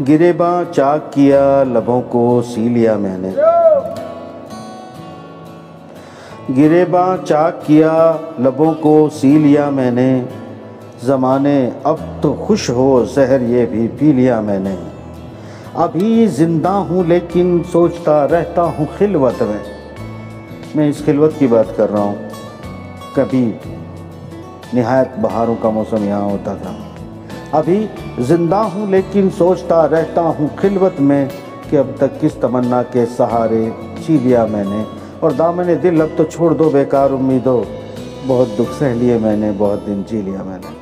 गिरेबा चाक किया, लबों को सी लिया मैंने। गिरेबा चाक किया, लबों को सी लिया मैंने। ज़माने अब तो खुश हो, जहर ये भी पी लिया मैंने। अभी ज़िंदा हूँ, लेकिन सोचता रहता हूँ खिलवत में। मैं इस खिलवत की बात कर रहा हूँ। कभी, नहायत बहारों का मौसम यहाँ होता था। अभी ज़िंदा हूँ, लेकिन सोचता रहता हूँ खिलवत में कि अब तक किस तमन्ना के सहारे जी लिया मैंने। और दामन दिल, अब तो छोड़ दो बेकार उम्मीदों। बहुत दुख सह लिए मैंने, बहुत दिन जी लिया मैंने।